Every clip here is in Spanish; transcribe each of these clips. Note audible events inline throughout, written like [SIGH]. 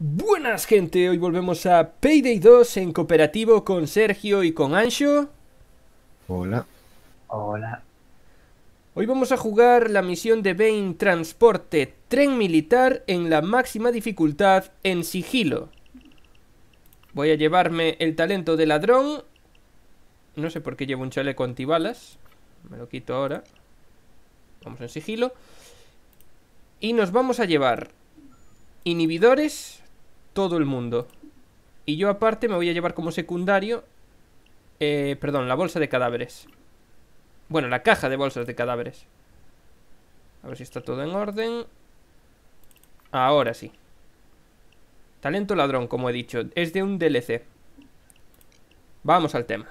Buenas gente, hoy volvemos a Payday 2 en cooperativo con Sergio y con Ancho. Hola. Hola. Hoy vamos a jugar la misión de Bane Transporte Tren Militar en la máxima dificultad en sigilo. Voy a llevarme el talento de ladrón. No sé por qué llevo un chaleco antibalas. Me lo quito ahora. Vamos en sigilo. Y nos vamos a llevar inhibidores, todo el mundo. Y yo aparte me voy a llevar como secundario, eh, perdón, la bolsa de cadáveres. Bueno, la caja de bolsas de cadáveres. A ver si está todo en orden. Ahora sí. Talento ladrón, como he dicho. Es de un DLC. Vamos al tema.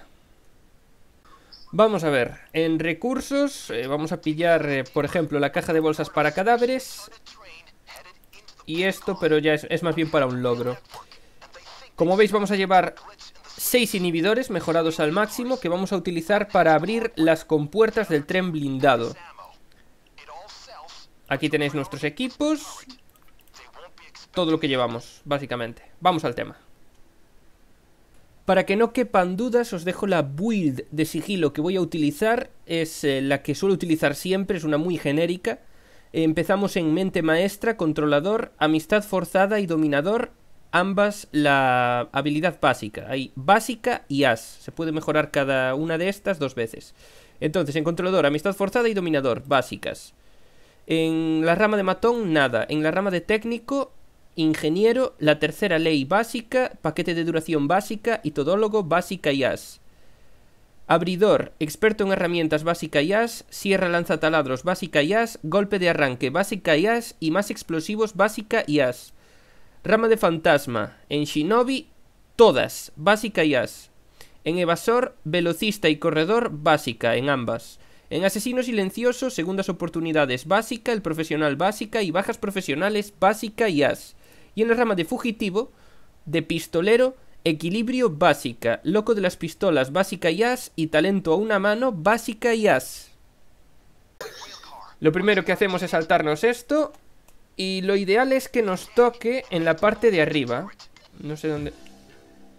Vamos a ver. En recursos eh, vamos a pillar, eh, por ejemplo, la caja de bolsas para cadáveres. Y esto, pero ya es, más bien para un logro. Como veis vamos a llevar 6 inhibidores mejorados al máximo que vamos a utilizar para abrir las compuertas del tren blindado. Aquí tenéis nuestros equipos. Todo lo que llevamos, básicamente. Vamos al tema. Para que no quepan dudas, os dejo la build de sigilo que voy a utilizar. Es eh, la que suelo utilizar siempre, es una muy genérica. Empezamos en mente maestra, controlador, amistad forzada y dominador. Ambas la habilidad básica. Hay básica y as. Se puede mejorar cada una de estas dos veces. Entonces, en controlador, amistad forzada y dominador, básicas. En la rama de matón, nada. En la rama de técnico, ingeniero, la tercera ley básica, paquete de duración básica y todólogo básica y as. Abridor, experto en herramientas básica y as, sierra lanza taladros básica y as, golpe de arranque básica y as y más explosivos básica y as. Rama de fantasma, en shinobi, todas, básica y as. En evasor, velocista y corredor, básica, en ambas. En asesino silencioso, segundas oportunidades, básica, el profesional básica y bajas profesionales, básica y as. Y en la rama de fugitivo, de pistolero, equilibrio básica, loco de las pistolas básica y as y talento a una mano básica y as. Lo primero que hacemos es saltarnos esto y lo ideal es que nos toque en la parte de arriba. No sé dónde...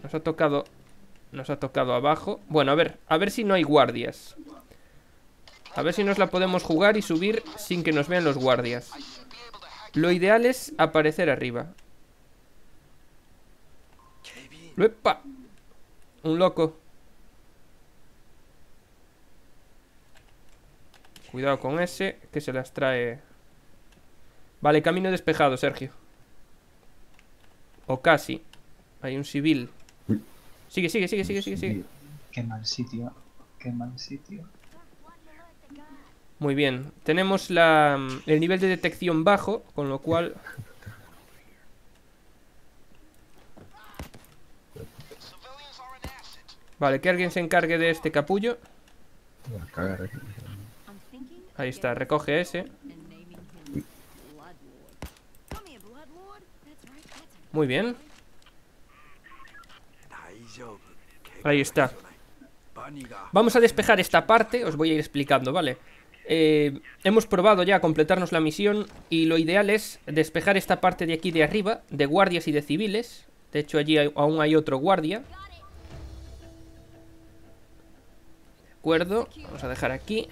Nos ha tocado... Nos ha tocado abajo. Bueno, a ver, a ver si no hay guardias. A ver si nos la podemos jugar y subir sin que nos vean los guardias. Lo ideal es aparecer arriba. ¡Epa! Un loco. Cuidado con ese, que se las trae... Vale, camino despejado, Sergio. O casi. Hay un civil. Sigue, sigue, sigue, sigue, sigue, sigue. Qué mal sitio. Qué mal sitio. Muy bien. Tenemos la, el nivel de detección bajo, con lo cual... Vale, que alguien se encargue de este capullo. Ahí está, recoge ese. Muy bien. Ahí está. Vamos a despejar esta parte, os voy a ir explicando, ¿vale? Eh, hemos probado ya completarnos la misión y lo ideal es despejar esta parte de aquí de arriba, de guardias y de civiles. De hecho, allí hay, aún hay otro guardia. Vamos a dejar aquí.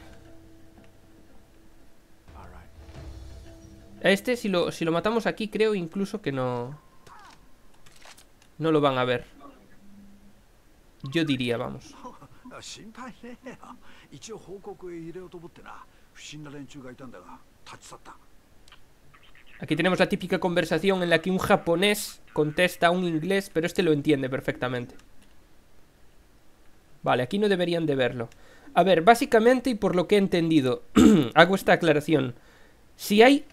Este, si lo, si lo matamos aquí, creo incluso que no... No lo van a ver. Yo diría, vamos. Aquí tenemos la típica conversación en la que un japonés contesta a un inglés, pero este lo entiende perfectamente. Vale, aquí no deberían de verlo. A ver, básicamente y por lo que he entendido, [CLEARS THROAT] hago esta aclaración. Si hay...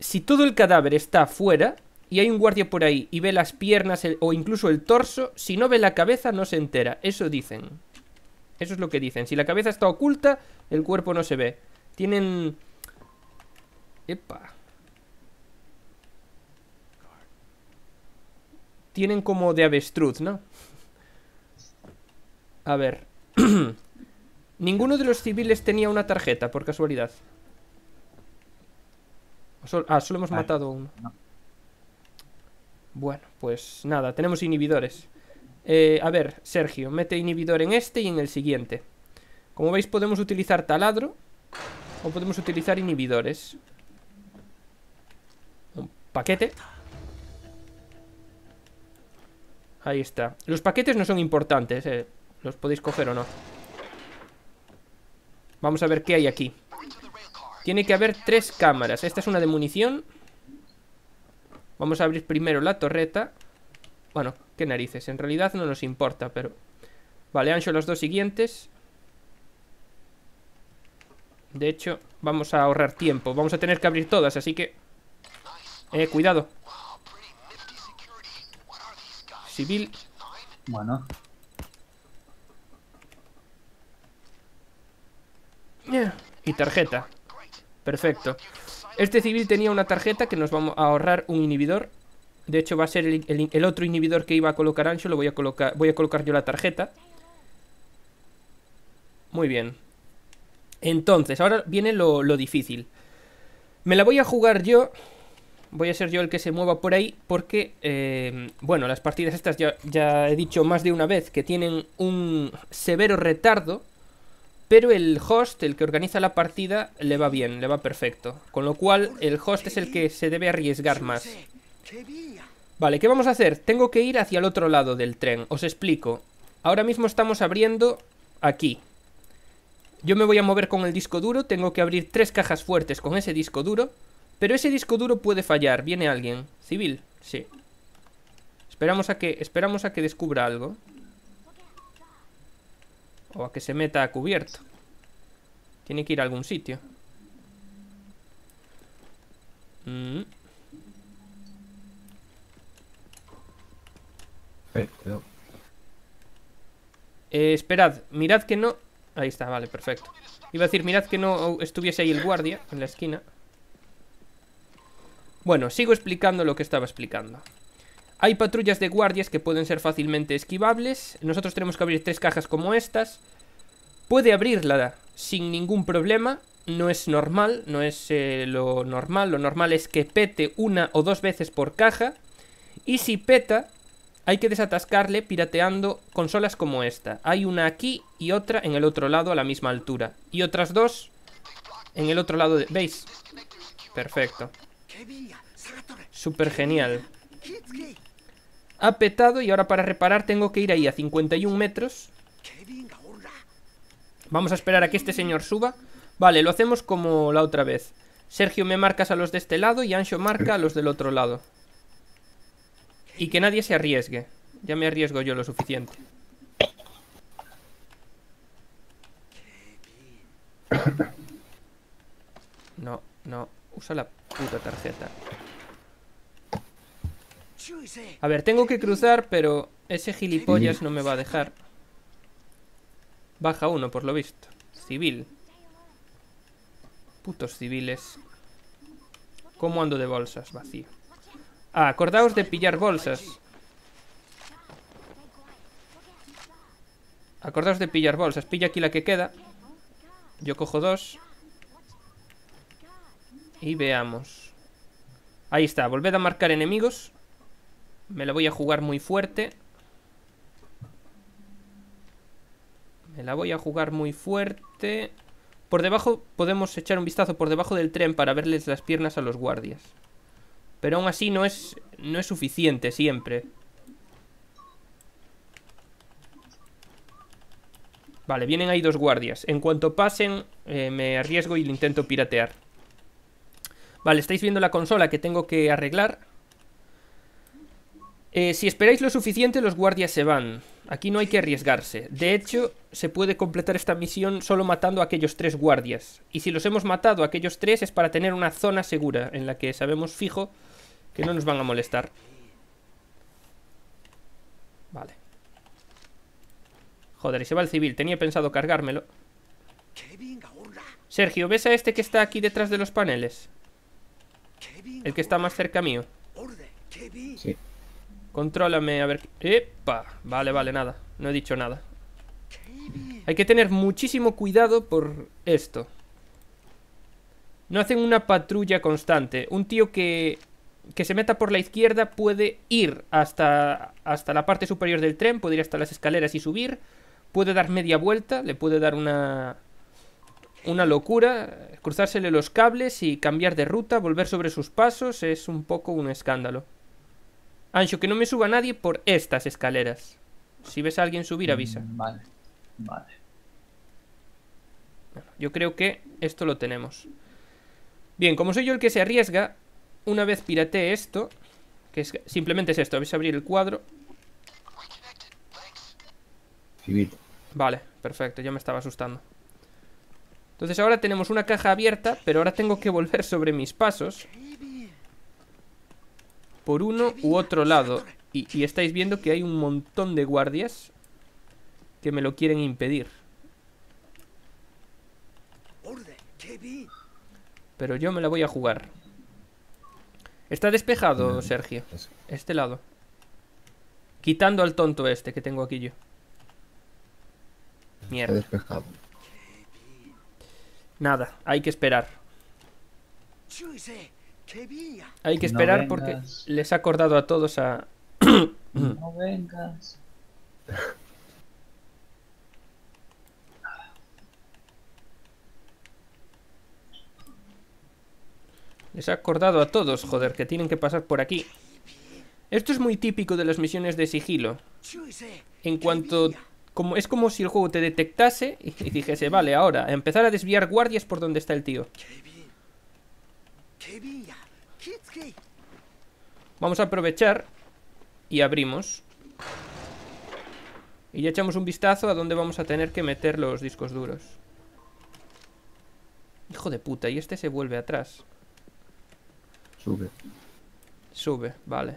Si todo el cadáver está fuera, y hay un guardia por ahí y ve las piernas o incluso el torso, si no ve la cabeza no se entera. Eso dicen. Eso es lo que dicen. Si la cabeza está oculta, el cuerpo no se ve. Tienen... Epa. Tienen como de avestruz, ¿no? A ver. [CLEARS THROAT] Ninguno de los civiles tenía una tarjeta, por casualidad. ah, solo hemos matado a uno. Bueno, pues nada, tenemos inhibidores. Eh, a ver, Sergio, mete inhibidor en este y en el siguiente. Como veis podemos utilizar taladro o podemos utilizar inhibidores. Un paquete. Ahí está. Los paquetes no son importantes, eh. Los podéis coger o no. Vamos a ver qué hay aquí. Tiene que haber tres cámaras. Esta es una de munición. Vamos a abrir primero la torreta. Bueno, qué narices. En realidad no nos importa, pero... Vale, ancho los dos siguientes. De hecho, vamos a ahorrar tiempo. Vamos a tener que abrir todas, así que... Eh, cuidado. Civil. Bueno, Y tarjeta. Perfecto. Este civil tenía una tarjeta que nos vamos a ahorrar un inhibidor. De hecho va a ser el, otro inhibidor que iba a colocar Ancho. Lo voy a colocar, voy a colocar yo la tarjeta. Muy bien. Entonces, ahora viene lo, difícil. Me la voy a jugar yo. Voy a ser yo el que se mueva por ahí. Porque, eh, bueno, las partidas estas ya he dicho más de una vez que tienen un severo retardo. Pero el host, el que organiza la partida, le va bien, le va perfecto. Con lo cual, el host es el que se debe arriesgar más. Vale, ¿qué vamos a hacer? Tengo que ir hacia el otro lado del tren. Os explico. Ahora mismo estamos abriendo aquí. Yo me voy a mover con el disco duro. Tengo que abrir tres cajas fuertes con ese disco duro. Pero ese disco duro puede fallar. Viene alguien. ¿Civil? Sí. Esperamos a que, esperamos a que descubra algo. O a que se meta a cubierto. Tiene que ir a algún sitio. Mm, Eh, cuidado. eh, esperad, mirad que no... Ahí está, vale, perfecto. Iba a decir, mirad que no estuviese ahí el guardia en la esquina. Bueno, sigo explicando lo que estaba explicando. Hay patrullas de guardias que pueden ser fácilmente esquivables. Nosotros tenemos que abrir tres cajas como estas. Puede abrirla sin ningún problema. No es normal, no es eh, lo normal. Lo normal es que pete una o dos veces por caja. Y si peta, hay que desatascarle pirateando consolas como esta. Hay una aquí y otra en el otro lado a la misma altura. Y otras dos en el otro lado de... ¿Veis? Perfecto. Súper genial. Ha petado y ahora para reparar tengo que ir ahí a 51 metros. Vamos a esperar a que este señor suba. Vale, lo hacemos como la otra vez. Sergio me marcas a los de este lado y Ancho marca a los del otro lado. Y que nadie se arriesgue. Ya me arriesgo yo lo suficiente. [COUGHS] No, no. Usa la puta tarjeta. A ver, tengo que cruzar, pero ese gilipollas no me va a dejar. Baja uno, por lo visto. Civil. Putos civiles. ¿Cómo ando de bolsas? Vacío. Ah, acordaos de pillar bolsas. Acordaos de pillar bolsas. Pilla aquí la que queda. Yo cojo dos. Y veamos. Ahí está. Volved a marcar enemigos. Me la voy a jugar muy fuerte. Me la voy a jugar muy fuerte. Por debajo podemos echar un vistazo por debajo del tren para verles las piernas a los guardias. Pero aún así no es, no es suficiente siempre. Vale, vienen ahí dos guardias. En cuanto pasen, eh, me arriesgo y lo intento piratear. Vale, estáis viendo la consola que tengo que arreglar. Eh, si esperáis lo suficiente, los guardias se van. Aquí no hay que arriesgarse. De hecho, se puede completar esta misión solo matando a aquellos tres guardias. Y si los hemos matado a aquellos tres es para tener una zona segura en la que sabemos fijo que no nos van a molestar. Vale. Joder, y se va el civil. Tenía pensado cargármelo. Sergio, ¿ves a este que está aquí detrás de los paneles? El que está más cerca mío. Sí. Contrólame, a ver... ¡Epa! Vale, vale, nada. No he dicho nada. Hay que tener muchísimo cuidado por esto. No hacen una patrulla constante. Un tío que que se meta por la izquierda puede ir hasta, hasta la parte superior del tren, puede ir hasta las escaleras y subir, puede dar media vuelta, le puede dar una, una locura, cruzársele los cables y cambiar de ruta, volver sobre sus pasos, es un poco un escándalo. Ancho, que no me suba nadie por estas escaleras. Si ves a alguien subir, avisa. Mm, Vale, vale. Yo creo que esto lo tenemos. Bien, como soy yo el que se arriesga, una vez piratee esto, que es, simplemente es esto, vais a abrir el cuadro. Civil. Vale, perfecto, ya me estaba asustando. Entonces ahora tenemos una caja abierta, pero ahora tengo que volver sobre mis pasos. Por uno u otro lado. Y, y estáis viendo que hay un montón de guardias que me lo quieren impedir. Pero yo me la voy a jugar. Está despejado, Sergio. Es- Este lado. Quitando al tonto este que tengo aquí yo. Está Mierda. despejado. Nada, hay que esperar. Hay que No esperar porque les ha acordado a todos a... No vengas. [CLEARS THROAT] Les ha acordado a todos, joder, que tienen que pasar por aquí. Esto es muy típico de las misiones de sigilo. En cuanto... Como, es como si el juego te detectase y, y dijese, vale, ahora, a empezar a desviar guardias por donde está el tío. Vamos a aprovechar y abrimos. Y ya echamos un vistazo a dónde vamos a tener que meter los discos duros. Hijo de puta, y este se vuelve atrás. Sube. Sube, vale.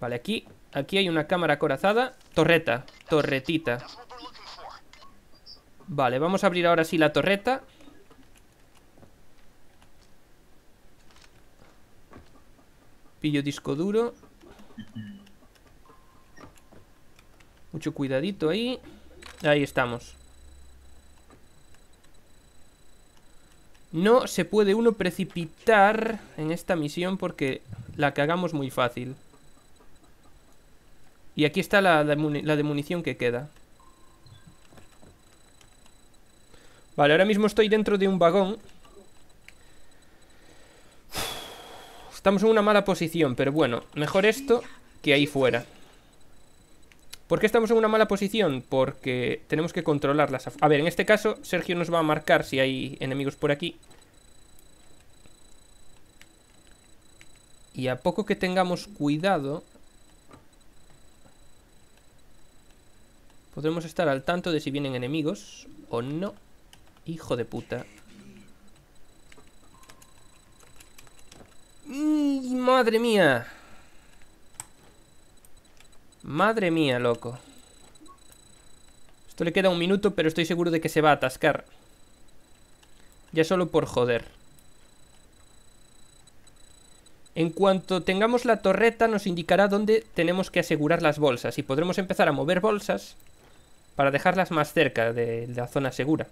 Vale, aquí, aquí hay una cámara acorazada. Torreta, torretita. Vale, vamos a abrir ahora sí la torreta. Pillo disco duro. Mucho cuidadito ahí. Ahí estamos. No se puede uno precipitar en esta misión porque la cagamos muy fácil. Y aquí está la, de que queda. Vale, ahora mismo estoy dentro de un vagón. Estamos en una mala posición, pero bueno, mejor esto que ahí fuera. ¿Por qué estamos en una mala posición? Porque tenemos que controlarlas. A ver, en este caso, Sergio nos va a marcar si hay enemigos por aquí. Y a poco que tengamos cuidado... Podremos estar al tanto de si vienen enemigos o no. Hijo de puta. ¡Y madre mía! Madre mía, loco. Esto le queda un minuto, pero estoy seguro de que se va a atascar. Ya solo por joder. En cuanto tengamos la torreta nos indicará dónde tenemos que asegurar las bolsas y podremos empezar a mover bolsas para dejarlas más cerca de la zona segura.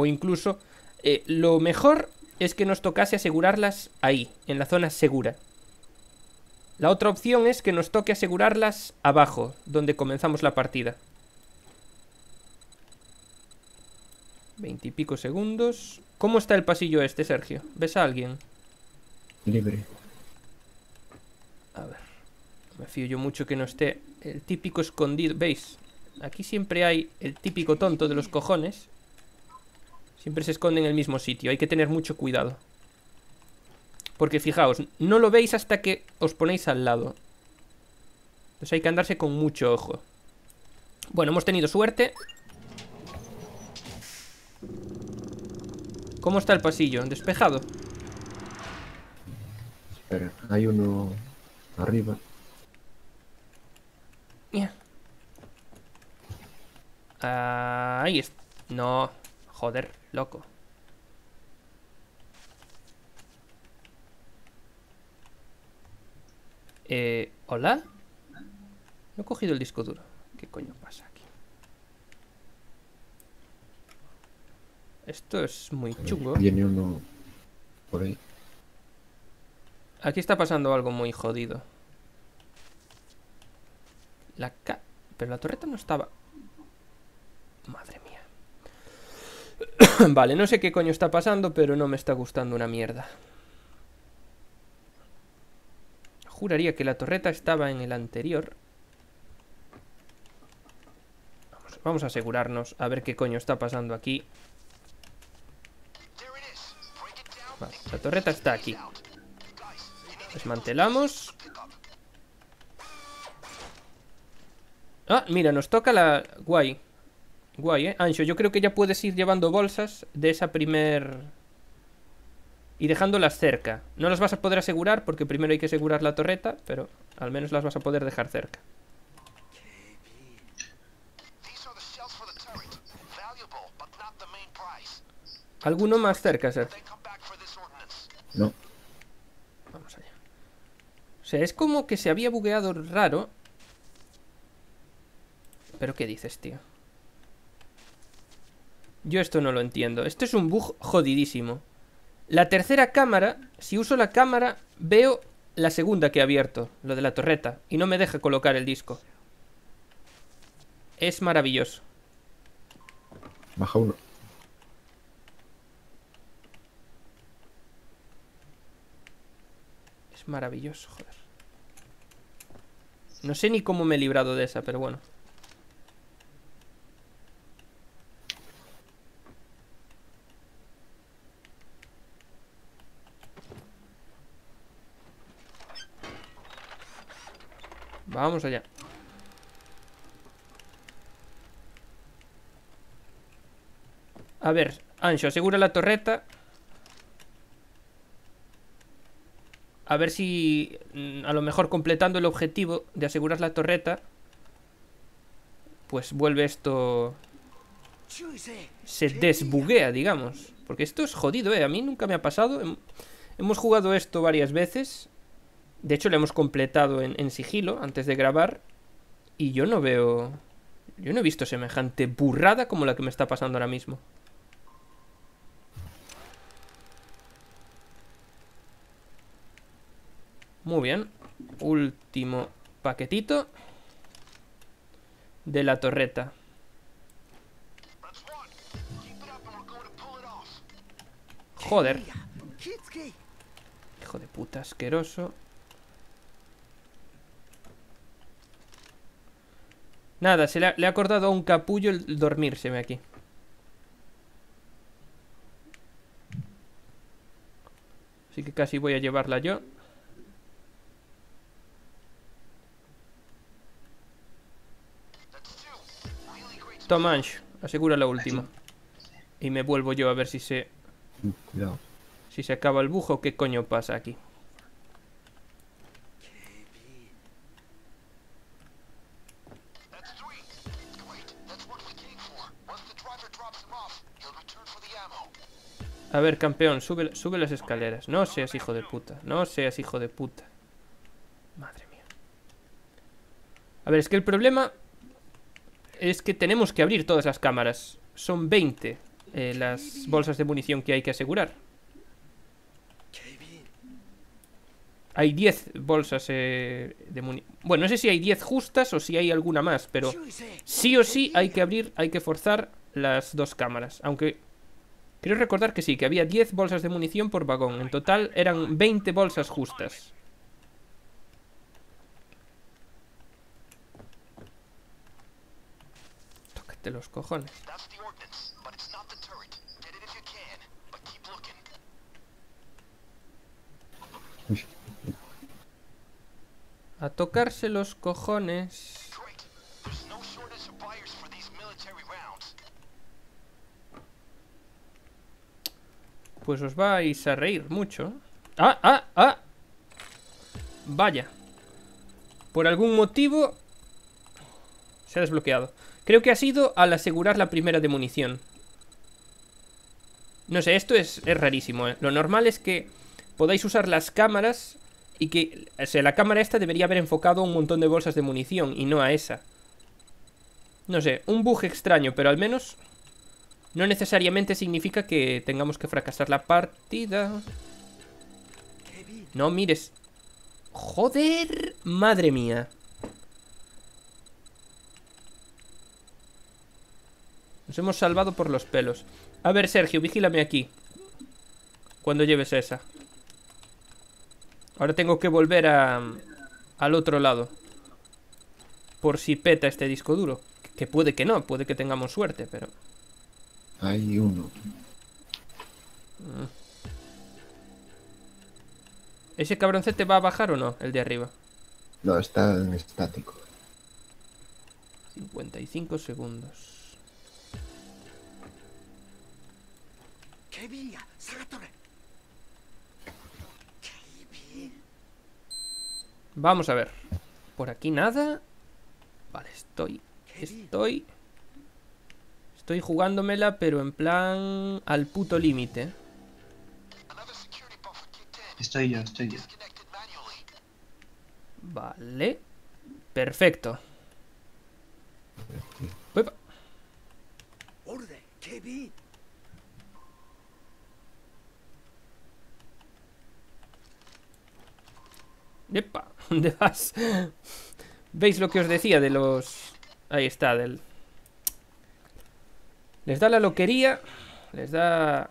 O incluso, eh, lo mejor es que nos tocase asegurarlas ahí, en la zona segura. La otra opción es que nos toque asegurarlas abajo, donde comenzamos la partida. Veintipico segundos. ¿Cómo está el pasillo este, Sergio? ¿Ves a alguien? Libre. A ver. Me fío yo mucho que no esté el típico escondido. ¿Veis? Aquí siempre hay el típico tonto de los cojones. Siempre se esconde en el mismo sitio. Hay que tener mucho cuidado. Porque fijaos, no lo veis hasta que os ponéis al lado. Entonces hay que andarse con mucho ojo. Bueno, hemos tenido suerte. ¿Cómo está el pasillo? ¿Despejado? Espera, hay uno arriba. Mira. Ah, ahí está. No. Joder, loco. Eh, ¿hola? No he cogido el disco duro. ¿Qué coño pasa aquí? Esto es muy chungo. Viene uno por ahí. Aquí está pasando algo muy jodido. La ca... Pero la torreta no estaba... Madre mía. [COUGHS] vale, no sé qué coño está pasando, pero no me está gustando una mierda. Juraría que la torreta estaba en el anterior. Vamos, a asegurarnos a ver qué coño está pasando aquí. Vale, la torreta está aquí. Desmantelamos. Ah, mira, nos toca la... Guay. Guay, ¿eh? Ancho, yo creo que ya puedes ir llevando bolsas de esa primer... Y dejándolas cerca. No las vas a poder asegurar porque primero hay que asegurar la torreta, pero al menos las vas a poder dejar cerca. ¿Alguno más cerca, ordnance. No, Vamos allá. O sea, es como que se había bugueado raro. ¿Pero qué dices, tío? Yo esto no lo entiendo. Esto es un bug jodidísimo. La tercera cámara, si uso la cámara, veo la segunda que he abierto, lo de la torreta, y no me deja colocar el disco. Es maravilloso. baja uno. Es maravilloso, joder. No sé ni cómo me he librado de esa, pero bueno. Vamos allá. A ver, Ancho, asegura la torreta. A ver si mm, a lo mejor completando el objetivo de asegurar la torreta, pues vuelve esto... Se desbuguea, digamos. Porque esto es jodido, ¿eh? A mí nunca me ha pasado. Hem- Hemos jugado esto varias veces. De hecho, lo hemos completado en, en sigilo antes de grabar. Y yo no veo... Yo no he visto semejante burrada como la que me está pasando ahora mismo. Muy bien. Último paquetito. De la torreta. Joder. Hijo de puta, asqueroso. Nada, se le ha, le ha acordado a un capullo el dormírseme aquí. Así que casi voy a llevarla yo. Toma, asegura la última. Y me vuelvo yo a ver si se, Cuidado. si se acaba el bujo. ¿Qué coño pasa aquí? A ver, campeón, sube, sube las escaleras. No seas hijo de puta. No seas hijo de puta. Madre mía. A ver, es que el problema es que tenemos que abrir todas las cámaras. Son 20 eh, las bolsas de munición que hay que asegurar. Hay 10 bolsas eh, de munición. Bueno, no sé si hay 10 justas o si hay alguna más, pero sí o sí hay que abrir, hay que forzar las dos cámaras. Aunque Quiero recordar que sí, que había 10 bolsas de munición por vagón. En total eran 20 bolsas justas. Tócate los cojones. That's the ordnance, but Pues os vais a reír mucho. ¡Ah, ah, ah! Vaya. Por algún motivo... Se ha desbloqueado. Creo que ha sido al asegurar la primera de munición. No sé, esto es, es rarísimo. ¿eh? Lo normal es que podáis usar las cámaras y que... O sea, la cámara esta debería haber enfocado a un montón de bolsas de munición y no a esa. No sé, un bug extraño, pero al menos No necesariamente significa que tengamos que fracasar la partida. No mires. Joder, madre mía. Nos hemos salvado por los pelos. A ver, Sergio, vigílame aquí. Cuando lleves esa. Ahora tengo que volver a, al otro lado. Por si peta este disco duro. Que puede que no, puede que tengamos suerte, pero... Hay uno. Ah. ¿Ese cabroncete va a bajar o no? El de arriba. No, está en estático. 55 segundos. Vamos a ver. Por aquí nada. Vale, estoy. Estoy. Estoy jugándomela, pero en plan al puto límite. Estoy yo, estoy yo. Vale. Perfecto. Uepa. Epa, [LAUGHS] ¿dónde vas? ¿Veis lo que os decía de los... Ahí está, del... Les da la loquería, les da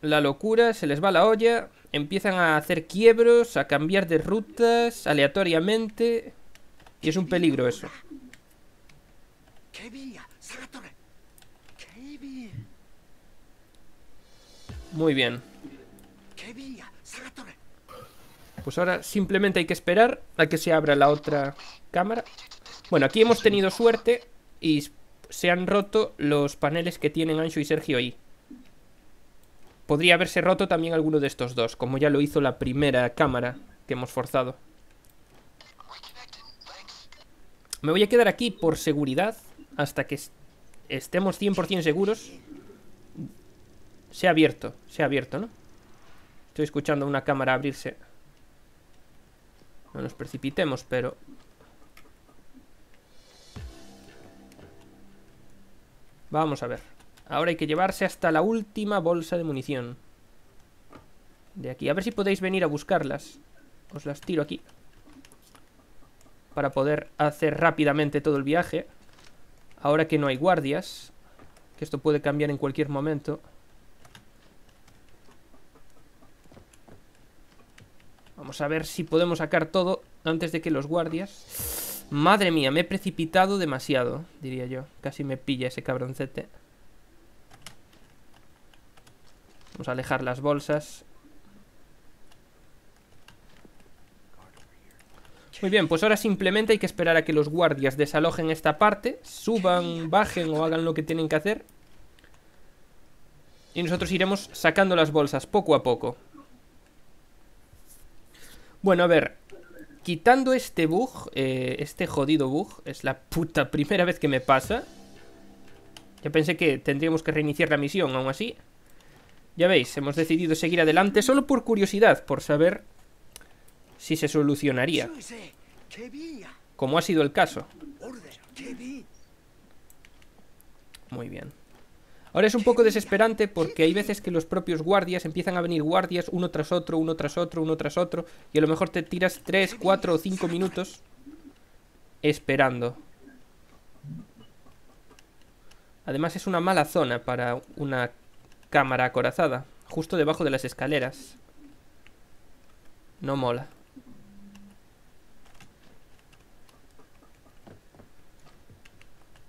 la locura, se les va la olla, empiezan a hacer quiebros, a cambiar de rutas aleatoriamente y es un peligro eso. Muy bien. Pues ahora simplemente hay que esperar a que se abra la otra cámara. Bueno, aquí hemos tenido suerte y se han roto los paneles que tienen Ancho y Sergio ahí. Podría haberse roto también alguno de estos dos, como ya lo hizo la primera cámara que hemos forzado. Me voy a quedar aquí por seguridad hasta que es- estemos 100% seguros. Se ha abierto, se ha abierto, ¿no? Estoy escuchando una cámara abrirse. No nos precipitemos, pero... Vamos a ver. Ahora hay que llevarse hasta la última bolsa de munición. De aquí. A ver si podéis venir a buscarlas. Os las tiro aquí para poder hacer rápidamente todo el viaje. Ahora que no hay guardias, que esto puede cambiar en cualquier momento. Vamos a ver si podemos sacar todo antes de que los guardias... Madre mía, me he precipitado demasiado, diría yo. Casi me pilla ese cabroncete. Vamos a alejar las bolsas. Muy bien, pues ahora simplemente hay que esperar a que los guardias desalojen esta parte, suban, bajen o hagan lo que tienen que hacer. Y nosotros iremos sacando las bolsas poco a poco. Bueno, a ver. Quitando este bug, eh, este jodido bug, es la puta [LAUGHS] primera vez que me pasa. Ya pensé que tendríamos que reiniciar la misión, aún así. Ya veis, hemos decidido seguir adelante solo por curiosidad, por saber si se solucionaría. Como ha sido el caso. Muy bien. Ahora es un poco desesperante porque hay veces que los propios guardias empiezan a venir guardias uno tras otro, uno tras otro, uno tras otro, y a lo mejor te tiras 3, 4 o 5 minutos esperando. Además es una mala zona para una cámara acorazada, justo debajo de las escaleras. No mola.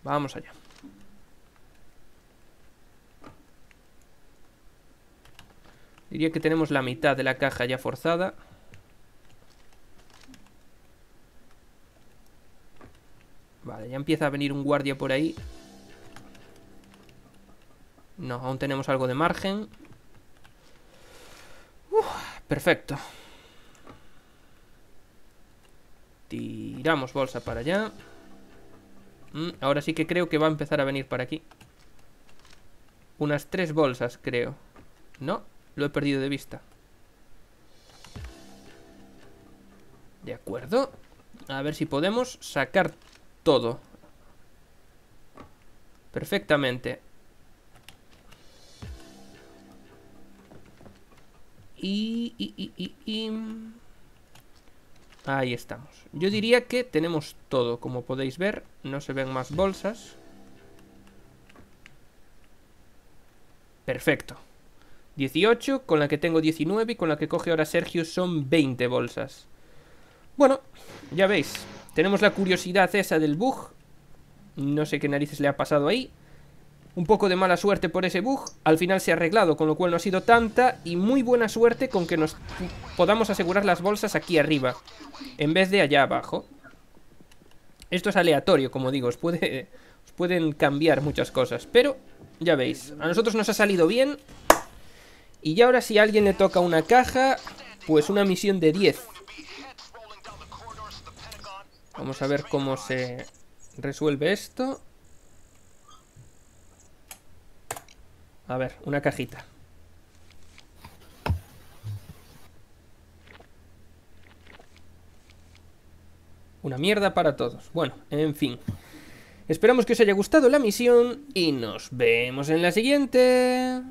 Vamos allá. Diría que tenemos la mitad de la caja ya forzada. Vale, ya empieza a venir un guardia por ahí. No, aún tenemos algo de margen. Uf, perfecto. Tiramos bolsa para allá. Mm, ahora sí que creo que va a empezar a venir para aquí. Unas tres bolsas, creo. No, lo he perdido de vista. De acuerdo. A ver si podemos sacar todo. Perfectamente. Y, y, y, y, Ahí estamos. Yo diría que tenemos todo, como podéis ver. No se ven más bolsas. Perfecto. 18, con la que tengo 19 y con la que coge ahora Sergio son 20 bolsas. Bueno, ya veis. Tenemos la curiosidad esa del bug. No sé qué narices le ha pasado ahí. Un poco de mala suerte por ese bug. Al final se ha arreglado, con lo cual no ha sido tanta. Y muy buena suerte con que nos podamos asegurar las bolsas aquí arriba. En vez de allá abajo. Esto es aleatorio, como digo. Os, puede, os pueden cambiar muchas cosas. Pero, ya veis. A nosotros nos ha salido bien. Y ya ahora si a alguien le toca una caja, pues una misión de 10. Vamos a ver cómo se resuelve esto. A ver, una cajita. Una mierda para todos. Bueno, en fin. Esperamos que os haya gustado la misión y nos vemos en la siguiente.